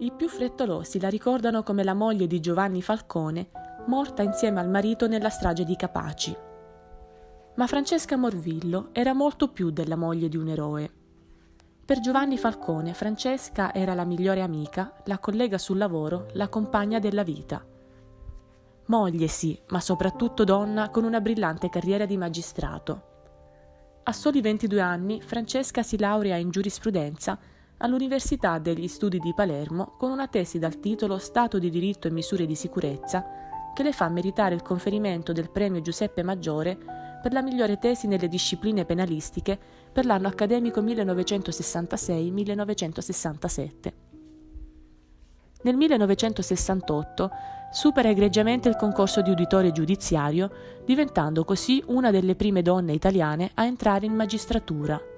I più frettolosi la ricordano come la moglie di Giovanni Falcone, morta insieme al marito nella strage di Capaci. Ma Francesca Morvillo era molto più della moglie di un eroe. Per Giovanni Falcone, Francesca era la migliore amica, la collega sul lavoro, la compagna della vita. Moglie sì, ma soprattutto donna con una brillante carriera di magistrato. A soli 22 anni, Francesca si laurea in giurisprudenza all'Università degli Studi di Palermo con una tesi dal titolo Stato di diritto e misure di sicurezza che le fa meritare il conferimento del premio Giuseppe Maggiore per la migliore tesi nelle discipline penalistiche per l'anno accademico 1966-1967. Nel 1968 supera egregiamente il concorso di uditore giudiziario, diventando così una delle prime donne italiane a entrare in magistratura.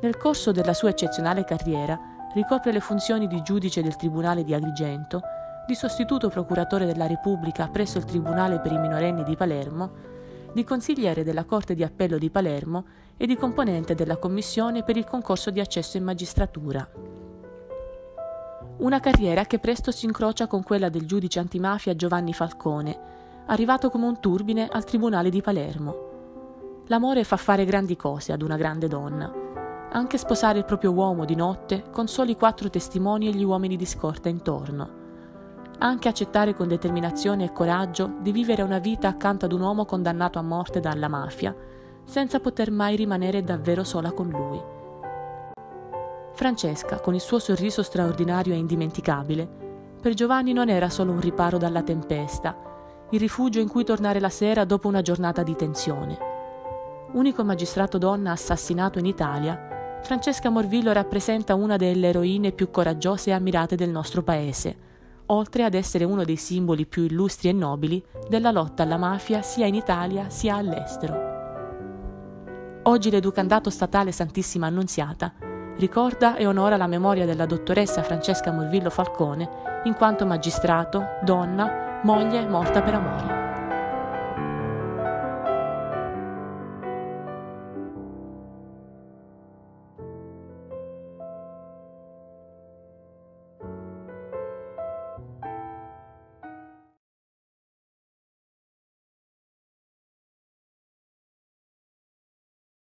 Nel corso della sua eccezionale carriera ricopre le funzioni di giudice del Tribunale di Agrigento, di sostituto procuratore della Repubblica presso il Tribunale per i minorenni di Palermo, di consigliere della Corte di Appello di Palermo e di componente della Commissione per il concorso di accesso in magistratura. Una carriera che presto si incrocia con quella del giudice antimafia Giovanni Falcone, arrivato come un turbine al Tribunale di Palermo. L'amore fa fare grandi cose ad una grande donna anche sposare il proprio uomo di notte con soli quattro testimoni e gli uomini di scorta intorno. Anche accettare con determinazione e coraggio di vivere una vita accanto ad un uomo condannato a morte dalla mafia, senza poter mai rimanere davvero sola con lui. Francesca, con il suo sorriso straordinario e indimenticabile, per Giovanni non era solo un riparo dalla tempesta, il rifugio in cui tornare la sera dopo una giornata di tensione. Unico magistrato donna assassinato in Italia, Francesca Morvillo rappresenta una delle eroine più coraggiose e ammirate del nostro paese, oltre ad essere uno dei simboli più illustri e nobili della lotta alla mafia sia in Italia sia all'estero. Oggi l'Educandato Statale Santissima Annunziata ricorda e onora la memoria della dottoressa Francesca Morvillo Falcone in quanto magistrato, donna, moglie morta per amore.